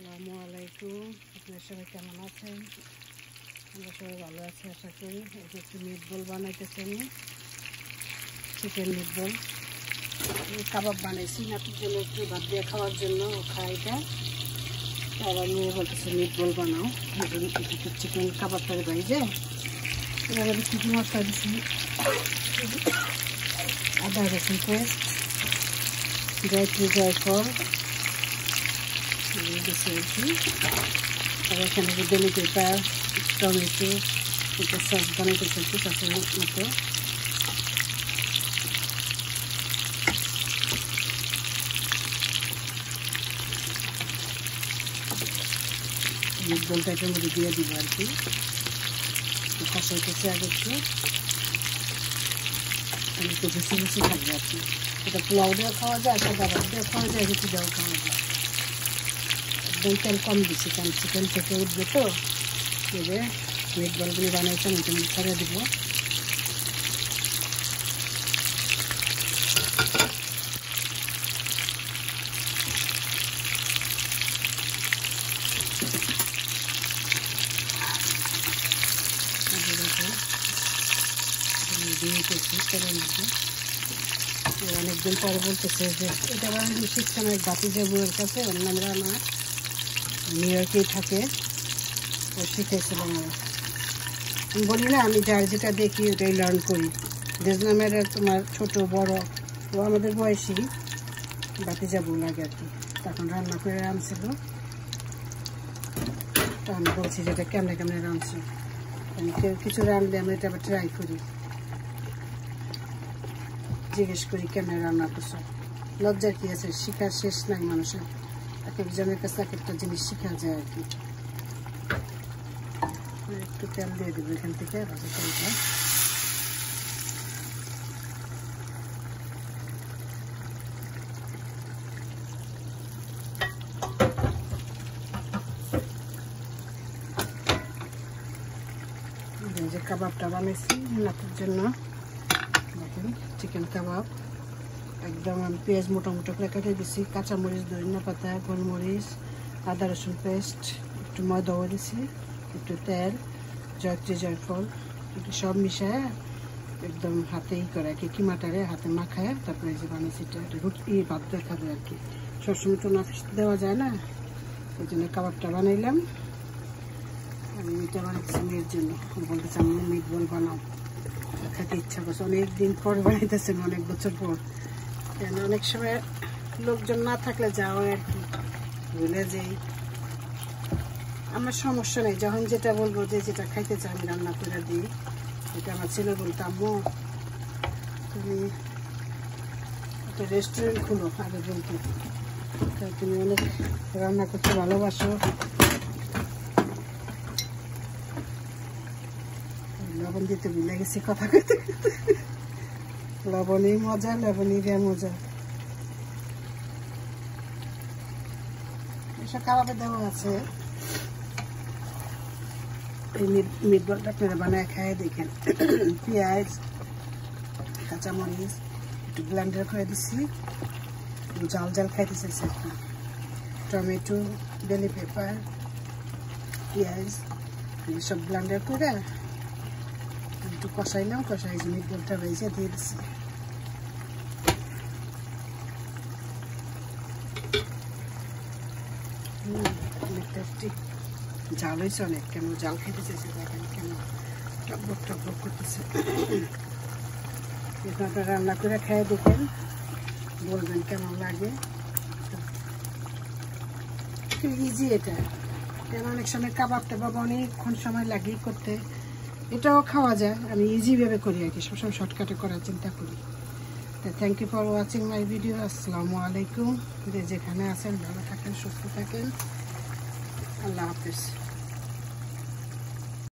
আসসালামু আলাইকুম। আপনার সবাই কেমন আছেন? আমরা সবাই ভালো আছি, আশা করি। যে একটু মিট বল বানাইতেছি আমি। চিকেন মিট বল কাবাব বানাইছি নাতির জন্য একটু ভাত দিয়ে খাওয়ার জন্য খায় এটা। আবার মেয়ে বলতেছে মিট বল বানাও। একটু চিকেন বাই যে। এবার কী কী মশলা দিচ্ছি আদা রসুন পেস্ট, জয়ত্রী জয়ফল আর এখানে যে বেলি পেপার টমেটো এটা সস বানাইতেছি একটু সসের মতো জলটা এটার মধ্যে দিয়ে দিব আর কি কষাইতেছি আগে একটু একটু বেশি থাকবে আর কি। এটা পোলাও খাওয়া যায় খাওয়া যায়, রুটি দিয়েও খাওয়া যায়। একদম তেল কম দিচ্ছি কারণ চিকেন থেকে উঠবে তো এবারে মিট বলগুলি বানাইতাম এটা ছেড়ে দিব অনেকদিন পরে বলতেছে যে এটা আমি শিখছিলাম এক বাতি বউয়ের কাছে নাম রানা নিউ ইয়র্কেই থাকে ও শিখেছিল আমার। আমি বলি, না, আমি যার যেটা দেখি, ওটাই লার্ন করি। নামের তোমার ছোট, বড় ও আমাদের বয়সী বাতি যাব লাগে আর কি। তখন রান্না করে রাঁধছিল তো আমি বলছি যে, এটা কেমনে কেমনে রাঁধছি? আমি কেউ কিছু রাঁধলে আমি এটা আবার ট্রাই করি। জিজ্ঞেস করি, কেমনে রান্না করছ? লজ্জার কি আছে? শিখার শেষ নাই মানুষের। এক একজনের কাছে এক একটা জিনিস শেখা যায় আর কি। একটু তেল দিয়ে দেবো এখান থেকে, ভাজা তেলটা। যে কাবাবটা বানিয়েছি জন্য। চিকেন কাবাব। একদম, আমি পেঁয়াজ মোটা মোটা করে কেটে দিছি। কাঁচামরিচ, ধনিয়া পাতা, গোলমরিচ, আদা, রসুন পেস্ট, একটু ময়দাও দিছি একটু তেল, জয়ত্রী, জয়ফল, একটু সব মিশায় একদম হাতে ই করে কি কিমাটারে হাতে মাখায় তারপরে যে বানিয়েছি এটা রুটি ভাত দেখাবে আর কি। সবসময় তো না দেওয়া যায় না, ওই জন্য কাবাবটা বানাইলাম। আমি এটা বানাচ্ছি মেয়ের জন্য। বলতেছি আমি মিট বল বানাও খেতে ইচ্ছা করছে। অনেক দিন পর বানাইতেছেন অনেক বছর পর। কেন? অনেক সময় লোকজন না থাকলে যাওয়া আর কি। ভুলে যাই। আমার সমস্যা নেই। যখন যেটা বলব যে যেটা খাইতে চাই, আমি রান্না করে দিই। এটা আমার ছেলে বলতো, আম্মু, তুমি একটা রেস্টুরেন্ট খুলো। আগে বলতো তুমি অনেক রান্না করতে ভালোবাসো। লবণ দিতে ভুলে গেছি কথা কইতে। লবণই মজা লবণই রে মজা। এসব কাবাবে দেওয়া আছে। এই মিট বলটা আপনারা বানায় খায় দেখেন। পেঁয়াজ, কাঁচামরিচ, একটু ব্লেন্ডার করে দিচ্ছি জাল জাল খাইতে চাইছি টমেটো, বেলি পেপার, পেঁয়াজ সব ব্লেন্ডার করে একটু কষাইলাম কষাই মিট বলটা রয়েছে দিয়ে দিচ্ছি জাল হয়েছে অনেক, কেমন জাল খেতে দেখেন টকবক করতেছে। আপনারা রান্না করে খেয়ে দেখেন, বলবেন কেমন লাগে। ইজি এটা। কেন অনেক সময় কাবাব টাবাব অনেকক্ষণ সময় লাগে করতে। এটাও খাওয়া যায়। আমি ইজিভাবে করি আর কি, সবসময় শর্টকাটে করার চিন্তা করি। তা thank you for watching my video আসসালামু আলাইকুম। যে যেখানে আছেন, ভালো থাকেন, সুস্থ থাকেন। আল্লাহ হাফিজ।